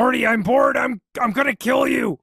Marty, I'm bored. I'm I'm gonna kill you.